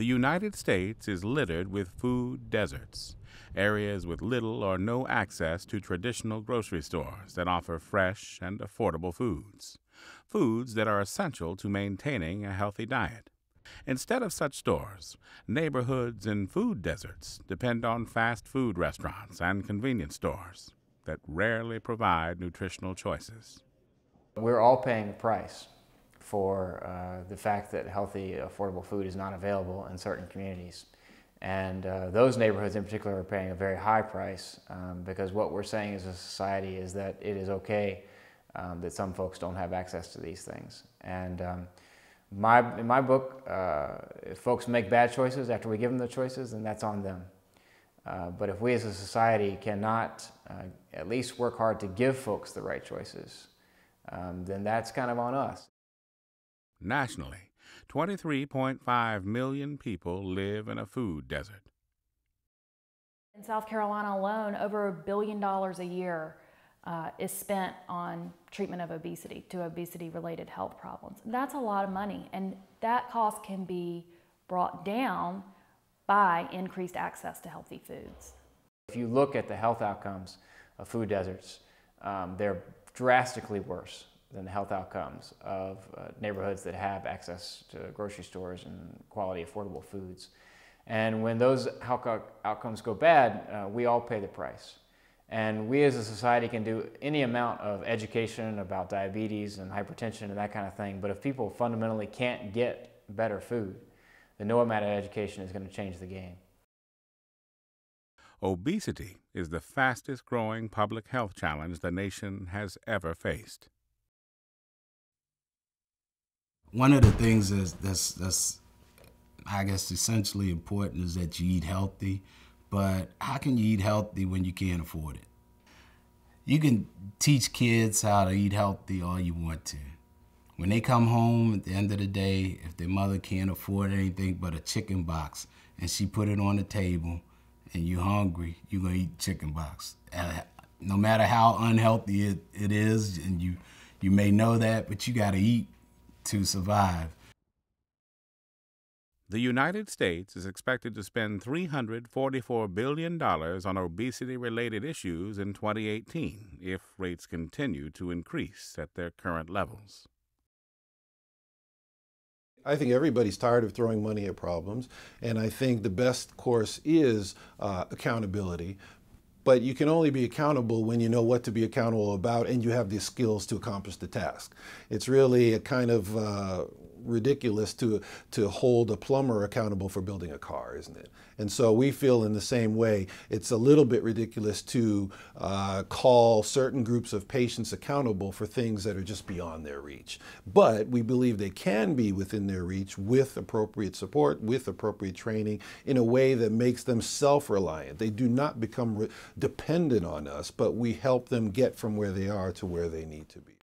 The United States is littered with food deserts, areas with little or no access to traditional grocery stores that offer fresh and affordable foods, foods that are essential to maintaining a healthy diet. Instead of such stores, neighborhoods and food deserts depend on fast food restaurants and convenience stores that rarely provide nutritional choices. We're all paying a price for uh, the fact that healthy, affordable food is not available in certain communities. And uh, those neighborhoods in particular are paying a very high price um, because what we're saying as a society is that it is okay um, that some folks don't have access to these things. And um, my, in my book, uh, if folks make bad choices after we give them the choices, then that's on them. Uh, but if we as a society cannot uh, at least work hard to give folks the right choices, um, then that's kind of on us. Nationally, 23.5 million people live in a food desert. In South Carolina alone, over a billion dollars a year uh, is spent on treatment of obesity to obesity related health problems. That's a lot of money, and that cost can be brought down by increased access to healthy foods. If you look at the health outcomes of food deserts, um, they're drastically worse than the health outcomes of uh, neighborhoods that have access to grocery stores and quality, affordable foods. And when those health outcomes go bad, uh, we all pay the price. And we as a society can do any amount of education about diabetes and hypertension and that kind of thing, but if people fundamentally can't get better food, then no amount of education is going to change the game. Obesity is the fastest growing public health challenge the nation has ever faced. One of the things that's, that's, that's I guess, essentially important is that you eat healthy. But how can you eat healthy when you can't afford it? You can teach kids how to eat healthy all you want to. When they come home at the end of the day, if their mother can't afford anything but a chicken box and she put it on the table and you're hungry, you're gonna eat chicken box. Uh, no matter how unhealthy it, it is, and you, you may know that, but you gotta eat to survive. The United States is expected to spend $344 billion on obesity related issues in 2018 if rates continue to increase at their current levels. I think everybody's tired of throwing money at problems, and I think the best course is uh, accountability. But you can only be accountable when you know what to be accountable about and you have the skills to accomplish the task. It's really a kind of uh, ridiculous to, to hold a plumber accountable for building a car, isn't it? And so we feel in the same way, it's a little bit ridiculous to uh, call certain groups of patients accountable for things that are just beyond their reach. But we believe they can be within their reach with appropriate support, with appropriate training, in a way that makes them self-reliant. They do not become dependent on us, but we help them get from where they are to where they need to be.